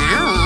อ้าว